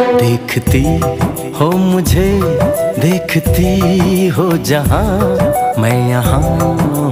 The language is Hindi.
देखती हो मुझे देखती हो जहाँ मैं यहाँ यहाँ